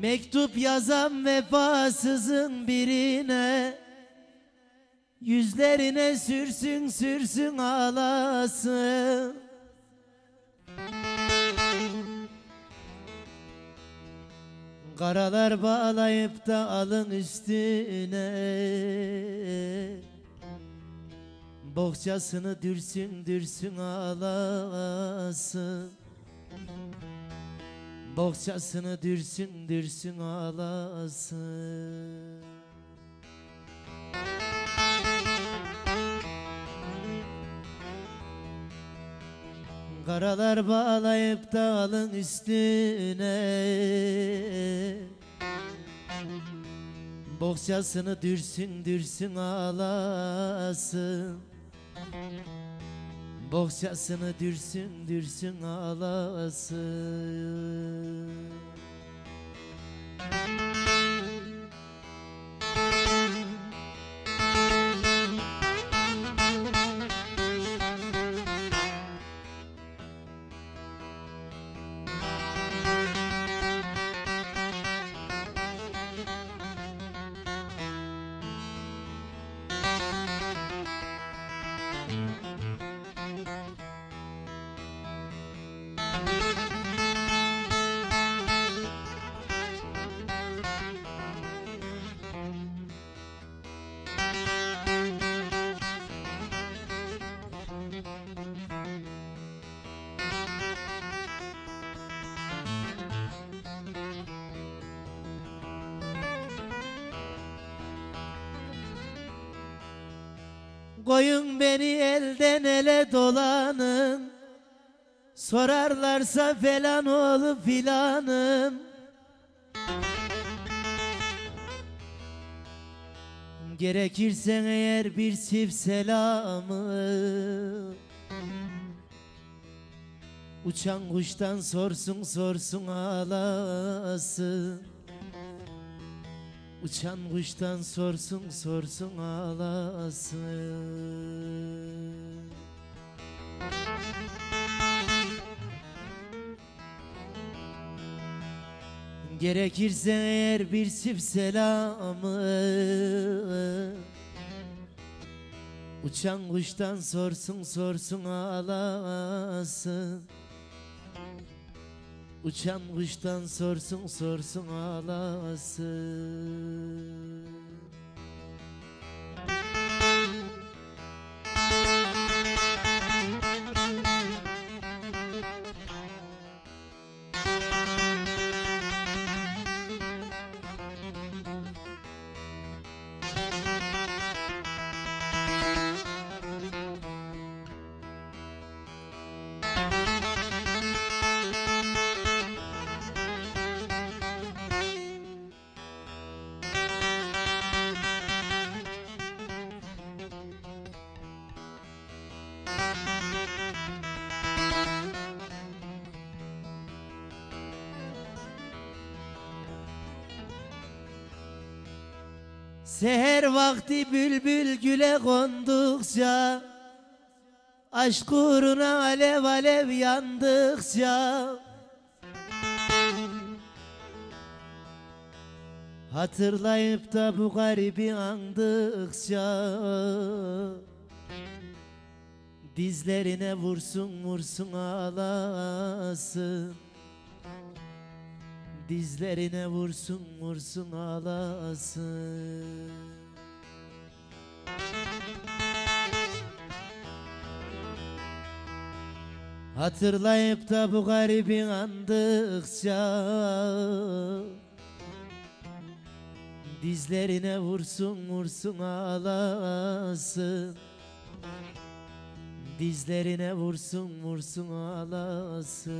Mektup yazan vefasızın birine Yüzlerine sürsün sürsün ağlasın. Karalar bağlayıp da alın üstüne. Bohçasını dürsün dürsün ağlasın Bohçasını dürsün dürsün ağlasın. Karalar bağlayıp da alın üstüne. Bohçasını dürsün dürsün ağlasın. Bohçasını dürsün dürsün ağlasın Koyun beni elden ele dolanın. Sorarlarsa falan oğlu filanım. Gerekirse eğer bir çift selamı. Uçan kuştan sorsun sorsun ağlasın Uçan kuştan sorsun sorsun ağlasın. Gerekirse eğer bir çift selamı. Uçan kuştan sorsun sorsun ağlasın. Uçan kuştan sorsun sorsun ağlasın Seher vakti bülbül güle kondukça Aşk uğruna alev alev yandıkça. Hatırlayıp da bu garibi andıkça Dizlerine vursun vursun ağlasın. Dizlerine vursun vursun ağlasın Hatırlayıp da bu garibi andıkça Dizlerine vursun vursun ağlasın. Dizlerine vursun vursun ağlasın